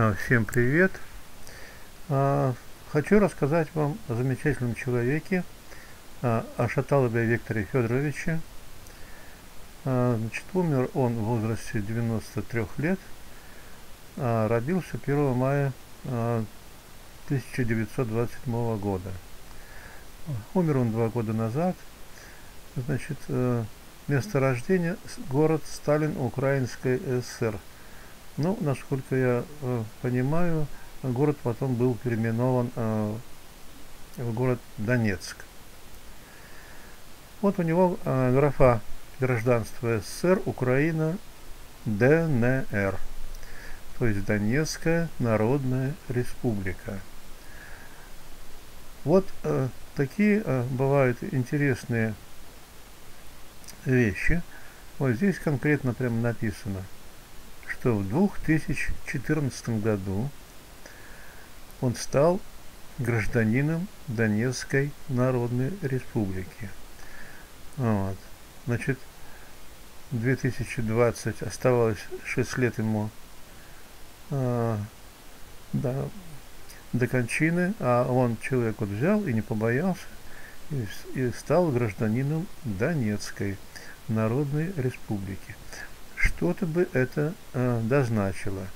А, всем привет! А, хочу рассказать вам о замечательном человеке, а, о Шаталове Викторе Федоровиче. Значит, умер он в возрасте 93 лет, родился 1 мая 1927 года. Умер он два года назад. Значит, э, место рождения город Сталин, Украинской ССР. Ну, насколько я э, понимаю, город потом был переименован э, в город Донецк. Вот у него э, графа гражданства СССР, Украина, ДНР, то есть Донецкая Народная Республика. Вот э, такие э, бывают интересные вещи. Вот здесь конкретно прямо написано – что в 2014 году он стал гражданином Донецкой Народной Республики. Вот. Значит, 2020 оставалось 6 лет ему э, до, до кончины, а он человек вот взял и не побоялся и, и стал гражданином Донецкой Народной Республики что-то бы это э, дозначило.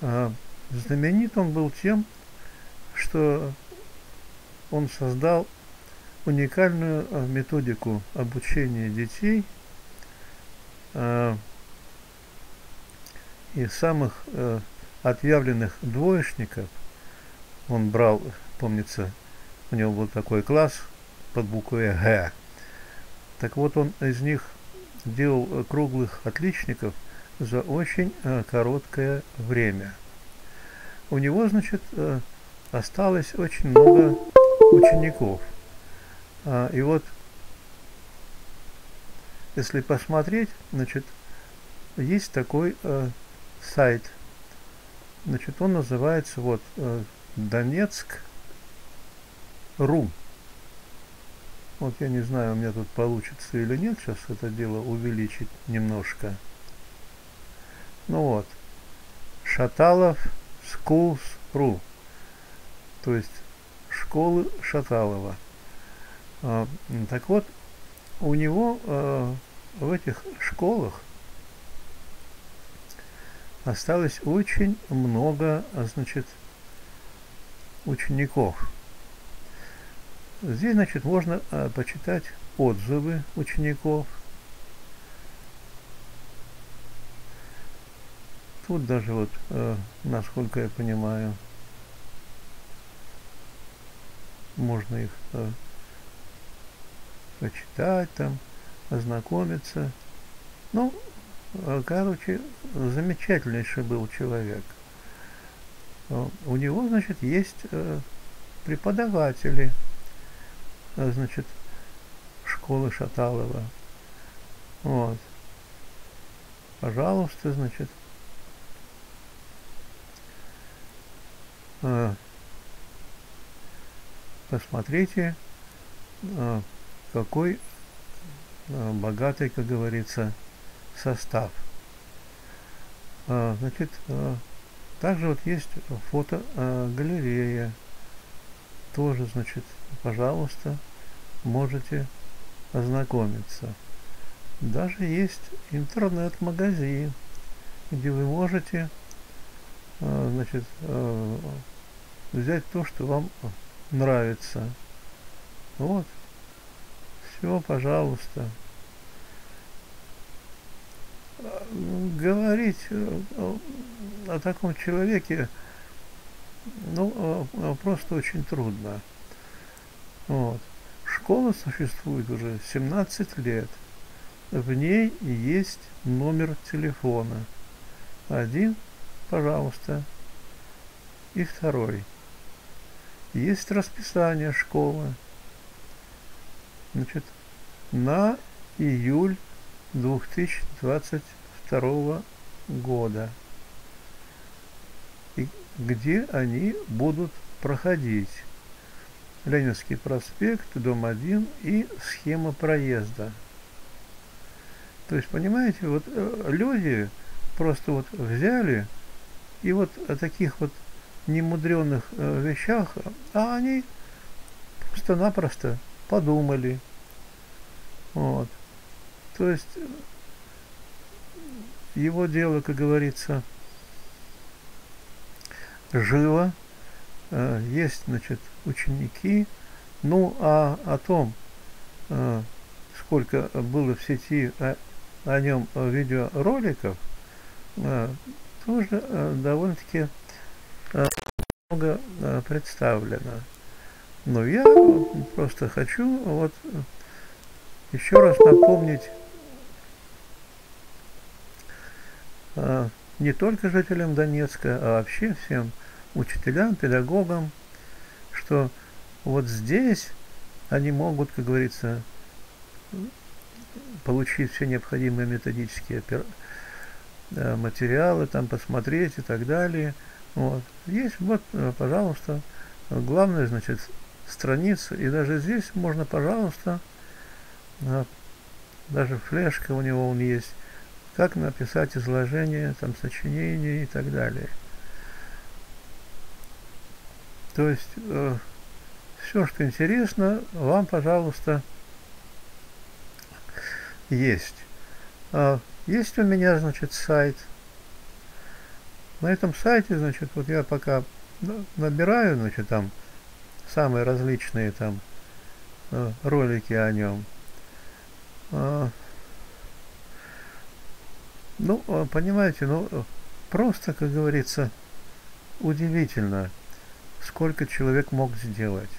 Э, знаменит он был тем, что он создал уникальную э, методику обучения детей э, и самых э, отъявленных двоечников. Он брал, помнится, у него был такой класс под буквой Г. Так вот он из них делал э, круглых отличников за очень э, короткое время. У него, значит, э, осталось очень много учеников. А, и вот, если посмотреть, значит, есть такой сайт. Значит, он называется вот Донецк.ру. Вот я не знаю, у меня тут получится или нет сейчас это дело увеличить немножко. Ну вот. Шаталов Schools.ru То есть школы Шаталова. А, так вот, у него а, в этих школах осталось очень много, значит, учеников. Здесь, значит, можно э, почитать отзывы учеников. Тут даже вот, э, насколько я понимаю, можно их э, почитать там, ознакомиться. Ну, короче, замечательнейший был человек. У него, значит, есть преподаватели – а, значит, школы Шаталова. Вот. Пожалуйста, значит. А, посмотрите, а, какой богатый, как говорится, состав. Значит, также вот есть фото-галерея тоже, значит, пожалуйста, можете ознакомиться. Даже есть интернет-магазин, где вы можете э, значит, э, взять то, что вам нравится. Вот. Все, пожалуйста. Говорить о таком человеке ну, а, а просто очень трудно. Вот. Школа существует уже 17 лет. В ней есть номер телефона. Один, пожалуйста, и второй. Есть расписание школы. Значит, на июль 2022 года где они будут проходить. Ленинский проспект, дом 1 и схема проезда. То есть, понимаете, вот э, люди просто вот взяли И вот о таких вот немудренных э, вещах, а они просто-напросто подумали. Вот. То есть его дело, как говорится, живо. Э, есть, значит, ученики. Ну, а о том, э, сколько было в сети о, о нем видеороликов, тоже довольно-таки много представлено. Но я просто хочу вот еще раз напомнить не только жителям Донецка, а вообще всем учителям, педагогам, что вот здесь они могут, как говорится, получить все необходимые методические э, материалы, там посмотреть и так далее. Вот. Есть, вот, э, пожалуйста, главное, значит, страница. И даже здесь можно, пожалуйста, даже флешка у него он есть, как написать изложение, там, сочинение и так далее. То есть э, все, что интересно, вам, пожалуйста, есть. А, есть у меня, значит, сайт. На этом сайте, значит, вот я пока набираю, значит, там самые различные там э, ролики о нем. А, ну, а, понимаете, ну, просто, как говорится, удивительно, сколько человек мог сделать.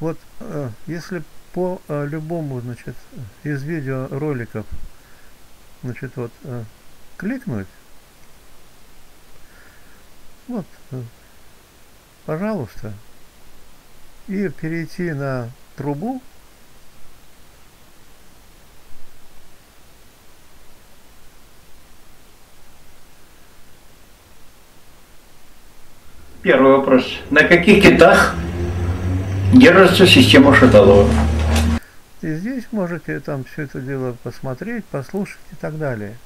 Вот, э, если по э, любому, значит, из видеороликов, значит, вот, кликнуть, вот, пожалуйста, и перейти на трубу. Первый вопрос. На каких китах держится система Шаталова? И здесь можете там все это дело посмотреть, послушать и так далее.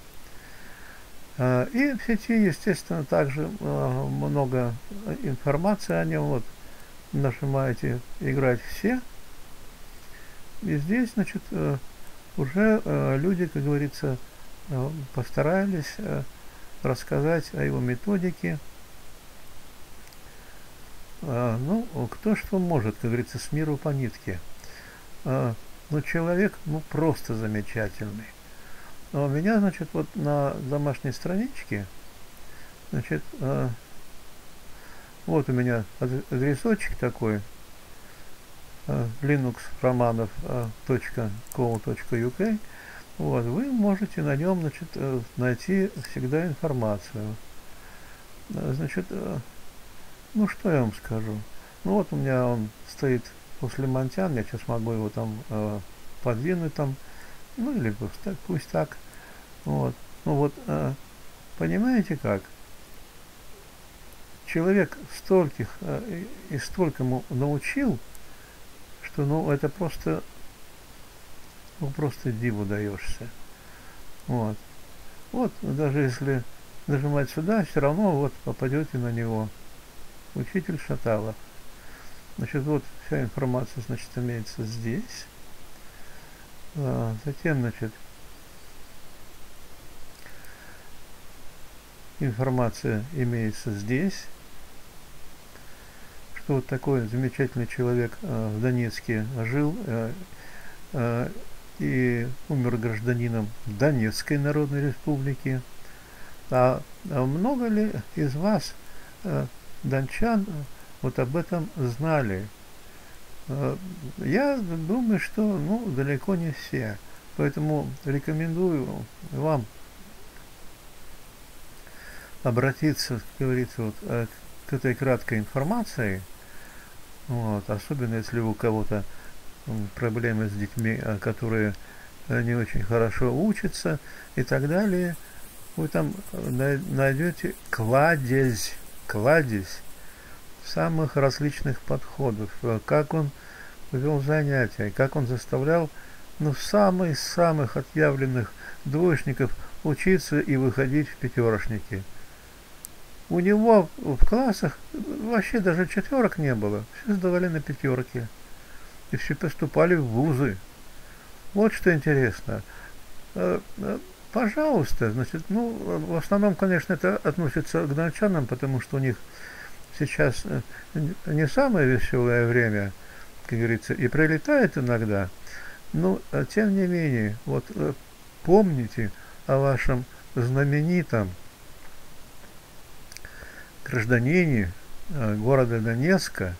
А, и в сети, естественно, также а, много информации о нем. Вот нажимаете играть все. И здесь, значит, э, уже э, люди, как говорится, э, постарались рассказать о его методике. Ну, кто что может, как говорится, с миру по нитке. Но человек, ну, просто замечательный. А у меня, значит, вот на домашней страничке, значит, вот у меня адресочек такой э, linuxromanov.co.uk вот, вы можете на нем значит, э, найти всегда информацию. Э, значит, ну что я вам скажу? Ну вот у меня он стоит после Монтян, я сейчас могу его там э, подвинуть там, ну или пусть так, пусть так. Вот. Ну вот, э, понимаете как? человек стольких э, и столькому научил, что ну это просто ну просто диву даешься. Вот. Вот, даже если нажимать сюда, все равно вот попадете на него. Учитель Шаталов. Значит, вот вся информация, значит, имеется здесь. А, затем, значит, информация имеется здесь что вот такой замечательный человек э, в Донецке жил э, и умер гражданином Донецкой Народной Республики. А, а много ли из вас, дончан, вот об этом знали? Я думаю, что ну, далеко не все. Поэтому рекомендую вам обратиться, как говорится, вот, к этой краткой информации – вот, особенно если у кого-то проблемы с детьми, которые э, не очень хорошо учатся и так далее, вы там э, найдете кладезь, кладезь самых различных подходов, э, как он вел занятия, как он заставлял ну, самых-самых отъявленных двоечников учиться и выходить в пятерошники. у него в классах вообще даже четверок не было. Все сдавали на пятерки. И все поступали в вузы. Вот что интересно. Э, э, пожалуйста, значит, ну, в основном, конечно, это относится к дончанам, потому что у них сейчас э, не самое веселое время, как говорится, и прилетает иногда. Но, тем не менее, вот помните о вашем знаменитом гражданине города Донецка,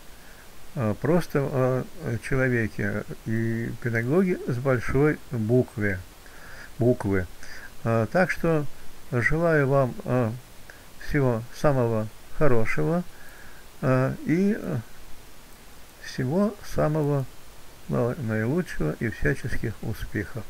просто человеке и педагоги с большой буквы буквы. А, так что желаю вам а, всего самого хорошего а, и всего самого наилучшего и всяческих успехов.